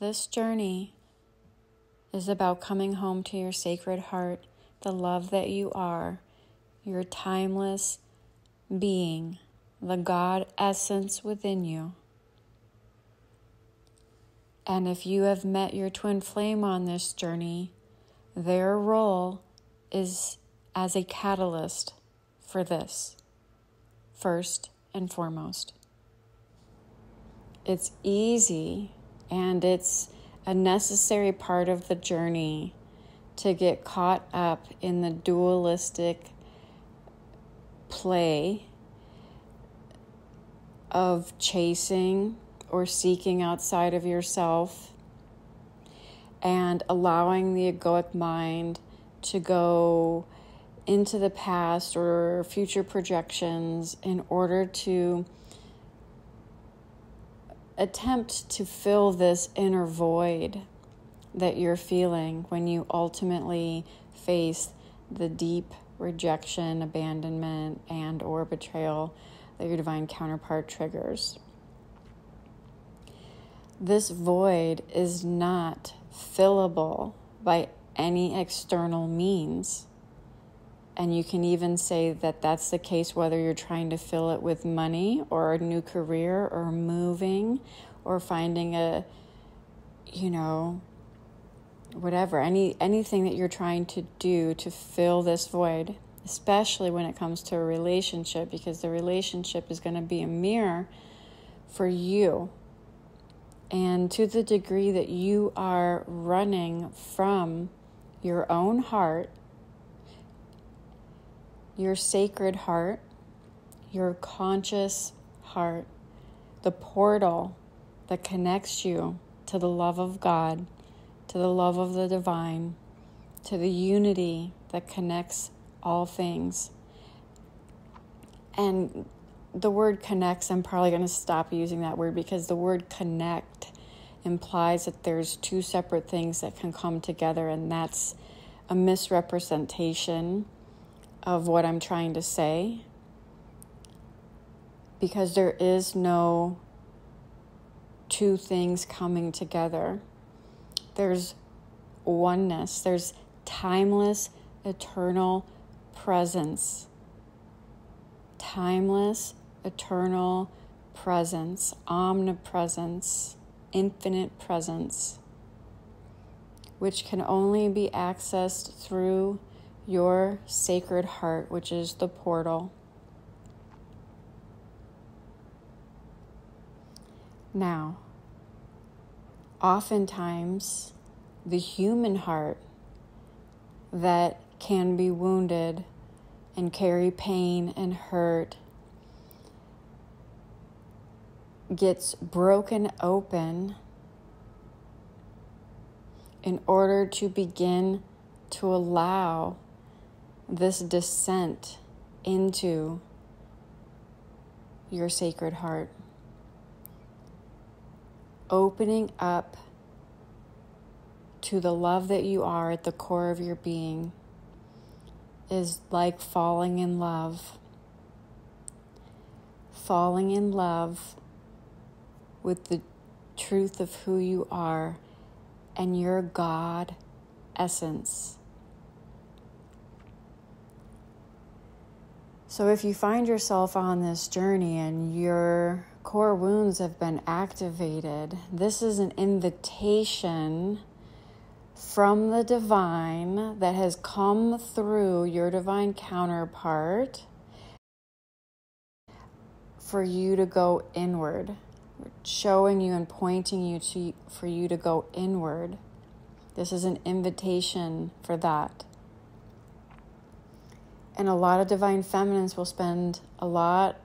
this journey is about coming home to your sacred heart, the love that you are, your timeless being, the God essence within you. And if you have met your twin flame on this journey, their role is as a catalyst for this, first and foremost. It's easy and it's a necessary part of the journey to get caught up in the dualistic play of chasing or seeking outside of yourself and allowing the egoic mind to go into the past or future projections in order to attempt to fill this inner void that you're feeling when you ultimately face the deep rejection, abandonment, and or betrayal that your divine counterpart triggers. This void is not fillable by any external means. And you can even say that that's the case whether you're trying to fill it with money or a new career or moving or finding a, you know, whatever, any anything that you're trying to do to fill this void, especially when it comes to a relationship because the relationship is going to be a mirror for you. And to the degree that you are running from your own heart your sacred heart, your conscious heart, the portal that connects you to the love of God, to the love of the divine, to the unity that connects all things. And the word connects, I'm probably going to stop using that word because the word connect implies that there's two separate things that can come together, and that's a misrepresentation of what I'm trying to say. Because there is no two things coming together. There's oneness, there's timeless, eternal presence. Timeless, eternal presence, omnipresence, infinite presence, which can only be accessed through your sacred heart, which is the portal. Now, oftentimes, the human heart that can be wounded and carry pain and hurt gets broken open in order to begin to allow this descent into your sacred heart. Opening up to the love that you are at the core of your being is like falling in love. Falling in love with the truth of who you are and your God essence. So, if you find yourself on this journey and your core wounds have been activated, this is an invitation from the divine that has come through your divine counterpart for you to go inward, showing you and pointing you to for you to go inward. This is an invitation for that. And a lot of divine feminines will spend a lot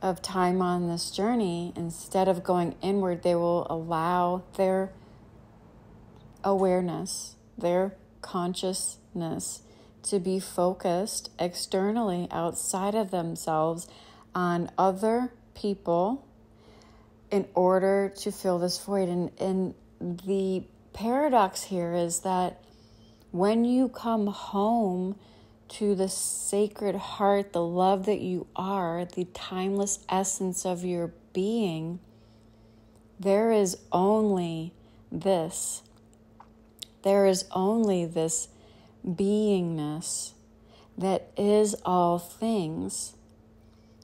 of time on this journey. Instead of going inward, they will allow their awareness, their consciousness to be focused externally outside of themselves on other people in order to fill this void. And, and the paradox here is that when you come home, to the sacred heart, the love that you are, the timeless essence of your being, There is only this. There is only this beingness that is all things.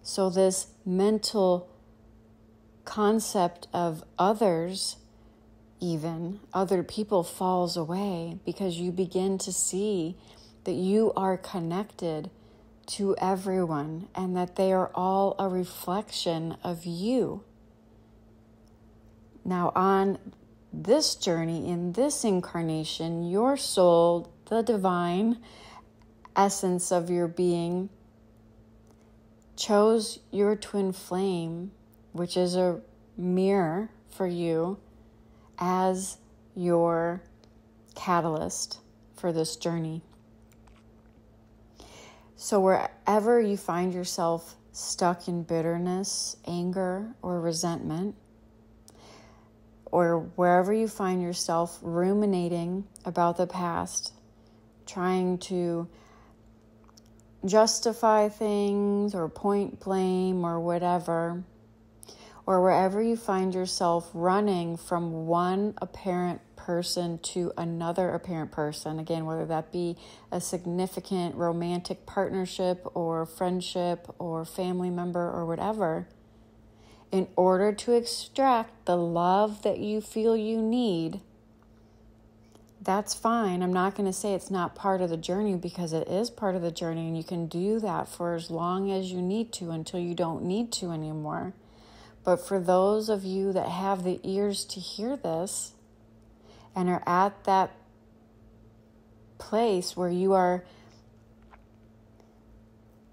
So, this mental concept of others, even other people, falls away because you begin to see that you are connected to everyone and that they are all a reflection of you. Now, on this journey, in this incarnation, your soul, the divine essence of your being, chose your twin flame, which is a mirror for you, as your catalyst for this journey. So, wherever you find yourself stuck in bitterness, anger, or resentment, or wherever you find yourself ruminating about the past, trying to justify things or point blame or whatever, or wherever you find yourself running from one apparent person to another apparent person, again, whether that be a significant romantic partnership or friendship or family member or whatever, in order to extract the love that you feel you need, that's fine. I'm not going to say it's not part of the journey because it is part of the journey, and you can do that for as long as you need to until you don't need to anymore. But for those of you that have the ears to hear this, and are at that place where you are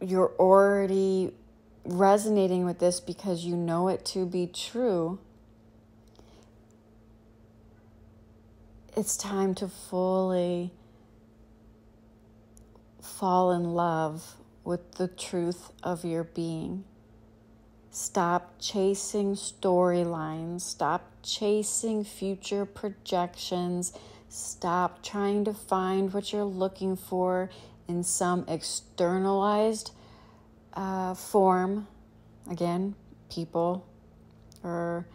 you're already resonating with this because you know it to be true it's time to fully fall in love with the truth of your being Stop chasing storylines. Stop chasing future projections. Stop trying to find what you're looking for in some externalized uh, form. Again, people or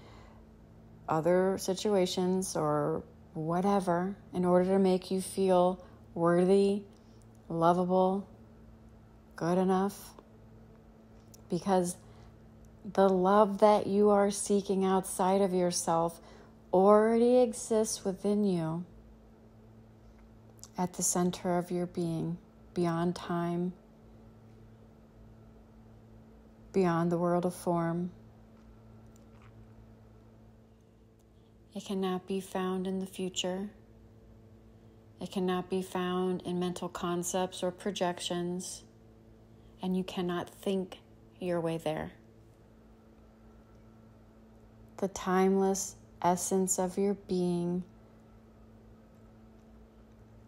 other situations or whatever in order to make you feel worthy, lovable, good enough. Because the love that you are seeking outside of yourself already exists within you at the center of your being, beyond time, beyond the world of form. It cannot be found in the future. It cannot be found in mental concepts or projections, and you cannot think your way there the timeless essence of your being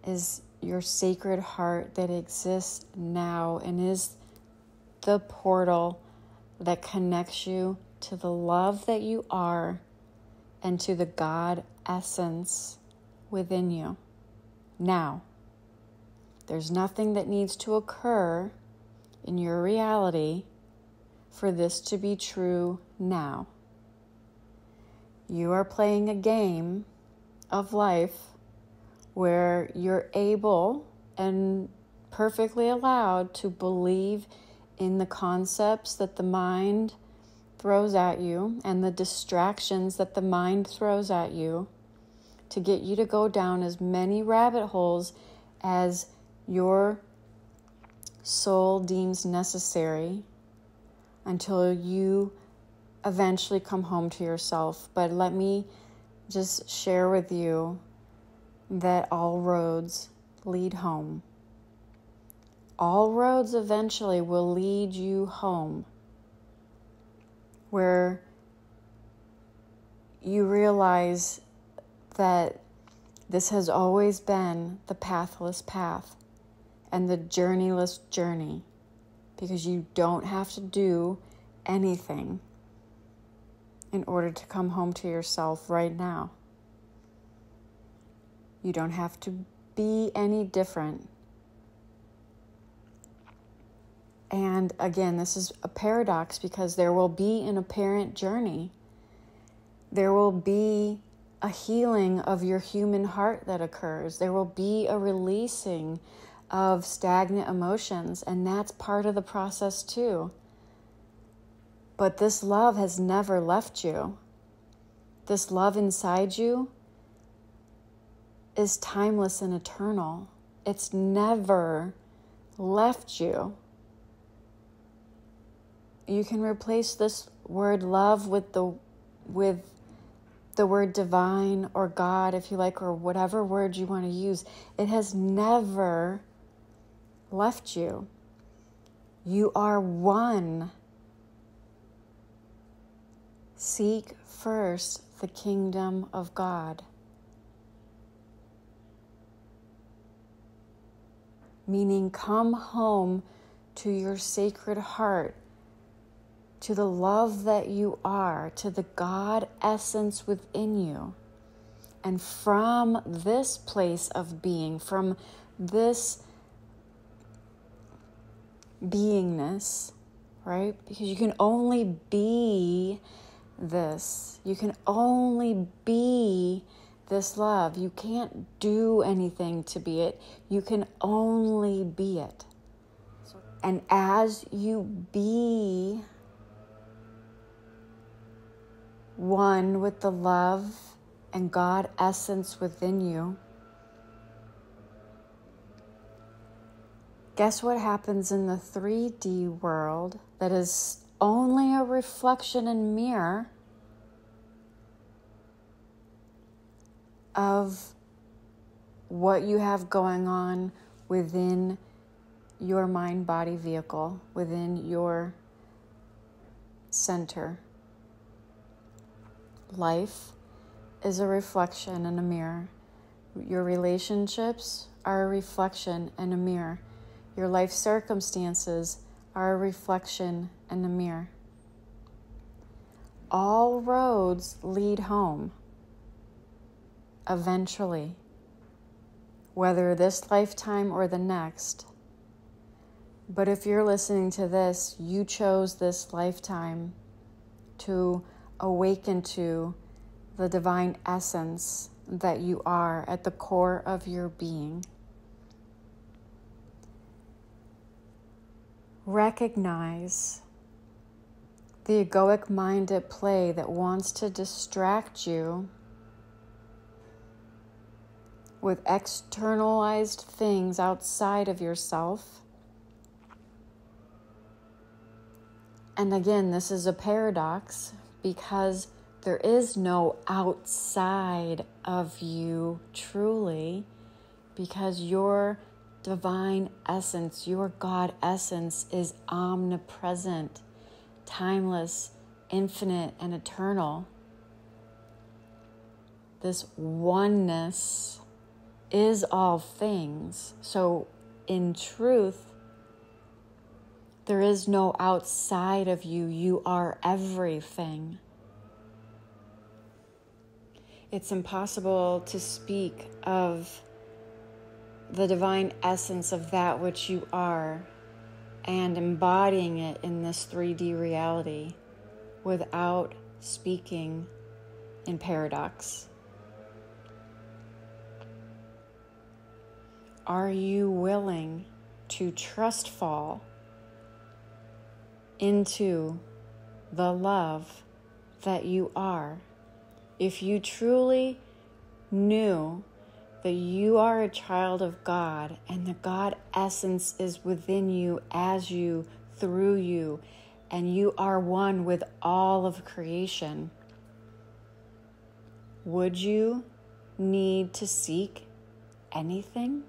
is your sacred heart that exists now and is the portal that connects you to the love that you are and to the God essence within you. Now, there's nothing that needs to occur in your reality for this to be true now. You are playing a game of life where you're able and perfectly allowed to believe in the concepts that the mind throws at you and the distractions that the mind throws at you to get you to go down as many rabbit holes as your soul deems necessary until you eventually come home to yourself. But let me just share with you that all roads lead home. All roads eventually will lead you home where you realize that this has always been the pathless path and the journeyless journey because you don't have to do anything in order to come home to yourself right now. You don't have to be any different. And again, this is a paradox because there will be an apparent journey there will be a healing of your human heart that occurs. There will be a releasing of stagnant emotions, and that's part of the process too. But this love has never left you. This love inside you is timeless and eternal. It's never left you. You can replace this word love with the with the word divine or God if you like or whatever word you want to use. It has never left you. You are one. Seek first the kingdom of God. Meaning, come home to your sacred heart, to the love that you are, to the God essence within you. And from this place of being, from this beingness, right? Because you can only be this. You can only be this love. You can't do anything to be it. You can only be it. And as you be one with the love and God essence within you, guess what happens in the 3D world that is only a reflection and mirror of what you have going on within your mind body vehicle, within your center. Life is a reflection and a mirror. Your relationships are a reflection and a mirror. Your life circumstances are a reflection and a mirror. All roads lead home eventually, whether this lifetime or the next. But if you're listening to this, you chose this lifetime to awaken to the divine essence that you are at the core of your being. Recognize the egoic mind at play that wants to distract you with externalized things outside of yourself. And again, this is a paradox because there is no outside of you truly, because your divine essence, your God essence, is omnipresent, timeless, infinite, and eternal. This oneness is all things. So, in truth, there is no outside of you. You are everything. It's impossible to speak of the divine essence of that which you are and embodying it in this 3D reality without speaking in paradox. Are you willing to trust fall into the love that you are? If you truly knew that you are a child of God and the God essence is within you, as you, through you, and you are one with all of creation, would you need to seek anything?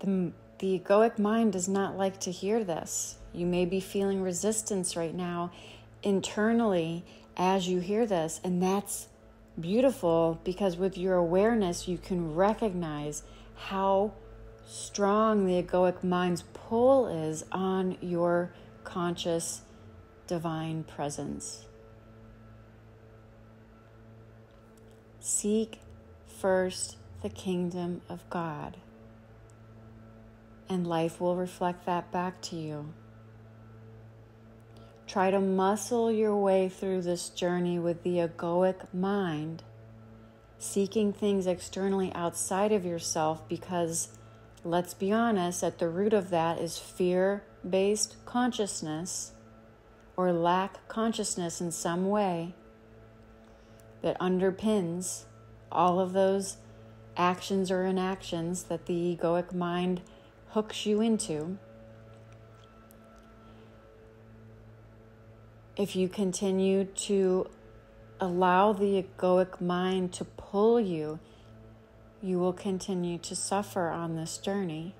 The, the egoic mind does not like to hear this. You may be feeling resistance right now internally as you hear this, and that's beautiful because with your awareness, you can recognize how strong the egoic mind's pull is on your conscious divine presence. Seek first the kingdom of God and life will reflect that back to you. Try to muscle your way through this journey with the egoic mind, seeking things externally outside of yourself because, let's be honest, at the root of that is fear based consciousness or lack consciousness in some way that underpins all of those actions or inactions that the egoic mind hooks you into. If you continue to allow the egoic mind to pull you, you will continue to suffer on this journey.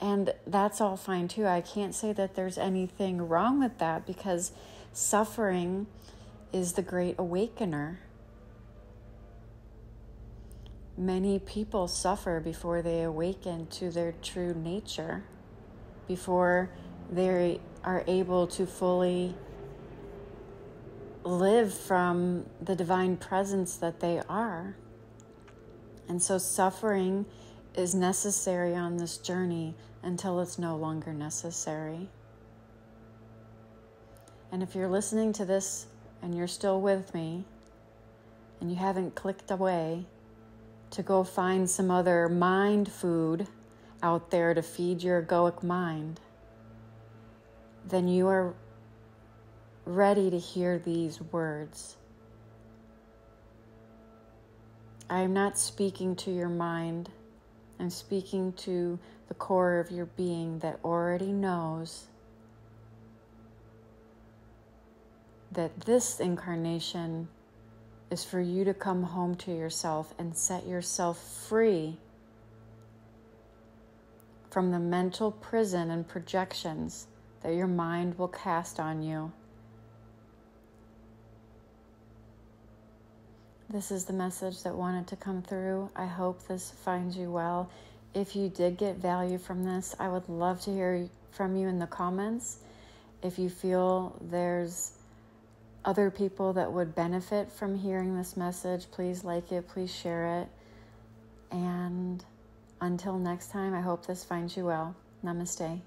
And that's all fine too. I can't say that there's anything wrong with that because suffering is the great awakener. Many people suffer before they awaken to their true nature, before they are able to fully live from the divine presence that they are. And so, suffering is necessary on this journey until it's no longer necessary. And if you're listening to this and you're still with me and you haven't clicked away to go find some other mind food out there to feed your egoic mind, then you are ready to hear these words. I am not speaking to your mind. I'm speaking to the core of your being that already knows that this incarnation is for you to come home to yourself and set yourself free from the mental prison and projections that your mind will cast on you. This is the message that wanted to come through. I hope this finds you well. If you did get value from this, I would love to hear from you in the comments. If you feel there's other people that would benefit from hearing this message, please like it, please share it. And until next time, I hope this finds you well. Namaste.